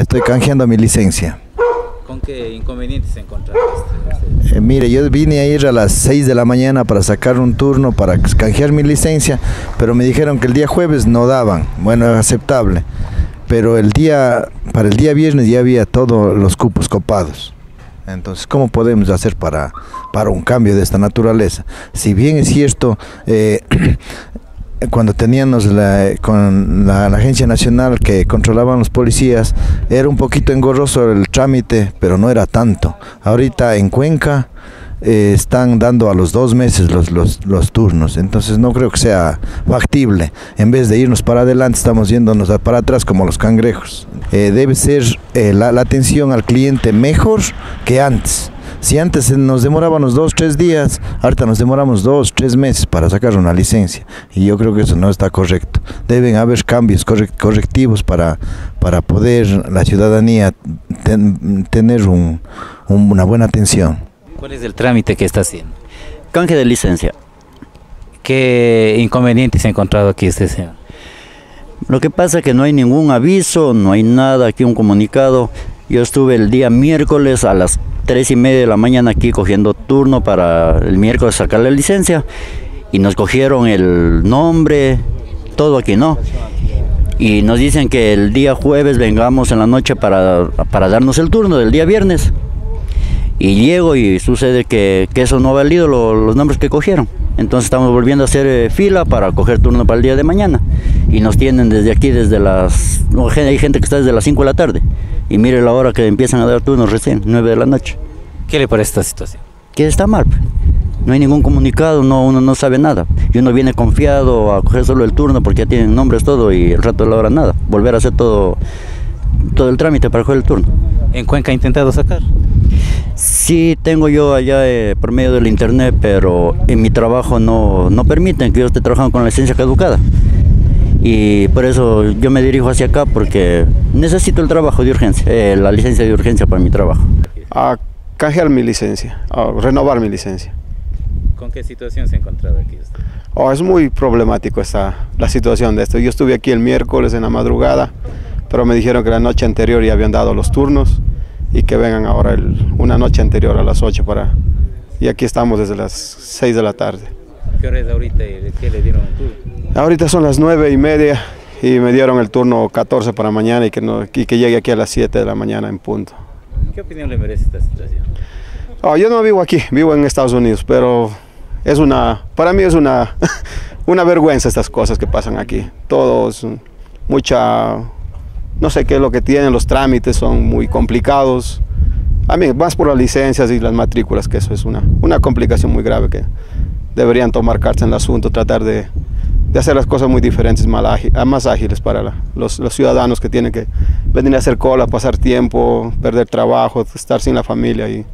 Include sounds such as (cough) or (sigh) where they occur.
Estoy canjeando mi licencia. ¿Con qué inconvenientes se encontraron? Eh, mire, yo vine a ir a las 6 de la mañana para sacar un turno para canjear mi licencia, pero me dijeron que el día jueves no daban. Bueno, es aceptable. Pero el día, para el día viernes ya había todos los cupos copados. Entonces, ¿cómo podemos hacer para, para un cambio de esta naturaleza? Si bien es cierto, eh, (clears throat) cuando teníamos la, con la, agencia nacional que controlaban los policías, era un poquito engorroso el trámite, pero no era tanto. Ahorita en Cuenca eh, están dando a los dos meses los, los, los, turnos, entonces no creo que sea factible. En vez de irnos para adelante, estamos yéndonos para atrás como los cangrejos. Eh, debe ser eh, la atención al cliente mejor que antes. Si antes nos demorábamos dos, tres días, ahorita nos demoramos dos, tres meses para sacar una licencia. Y yo creo que eso no está correcto. Deben haber cambios correctivos para, para poder la ciudadanía ten, tener un, un, una buena atención. ¿Cuál es el trámite que está haciendo? Canje de licencia. ¿Qué inconvenientes ha encontrado aquí este señor? Lo que pasa es que no hay ningún aviso, no hay nada, aquí un comunicado. Yo estuve el día miércoles a las tres y media de la mañana aquí cogiendo turno para el miércoles sacar la licencia y nos cogieron el nombre, todo aquí, ¿no? Y nos dicen que el día jueves vengamos en la noche para, para darnos el turno del día viernes. Y llego y sucede que, eso no ha valido lo, los nombres que cogieron. Entonces estamos volviendo a hacer eh, fila para coger turno para el día de mañana. Y nos tienen desde aquí, desde las... Hay gente que está desde las 5 de la tarde. Y mire la hora que empiezan a dar turnos recién, 9 de la noche. ¿Qué le parece esta situación? Que está mal. No hay ningún comunicado, no, uno no sabe nada. Y uno viene confiado a coger solo el turno porque ya tienen nombres todo y el rato de la hora nada. Volver a hacer todo, todo el trámite para coger el turno. ¿En Cuenca ha intentado sacar? Sí, tengo yo allá eh, por medio del internet, pero en mi trabajo no, no permiten que yo esté trabajando con la licencia caducada. Y por eso yo me dirijo hacia acá porque necesito el trabajo de urgencia, eh, la licencia de urgencia para mi trabajo. A canjear mi licencia, a renovar mi licencia. ¿Con qué situación se ha encontrado aquí usted? Oh, es muy problemático esta, la situación de esto. Yo estuve aquí el miércoles en la madrugada, pero me dijeron que la noche anterior ya habían dado los turnos y que vengan ahora el, una noche anterior a las 8 para... Y aquí estamos desde las 6 de la tarde. ¿Qué hora es ahorita y de qué le dieron el turno? Ahorita son las 9 y media y me dieron el turno 14 para mañana y que, no, y que llegue aquí a las 7 de la mañana en punto. ¿Qué opinión le merece esta situación? Oh, yo no vivo aquí, vivo en Estados Unidos, pero es una, para mí es una, (laughs) una vergüenza estas cosas que pasan aquí. Todos, mucha, no sé qué es lo que tienen, los trámites son muy complicados. A mí, más por las licencias y las matrículas, que eso es una, una complicación muy grave que deberían tomar cartas en el asunto, tratar de, de hacer las cosas muy diferentes, más, más ágiles para los, los, ciudadanos que tienen que venir a hacer cola, pasar tiempo, perder trabajo, estar sin la familia y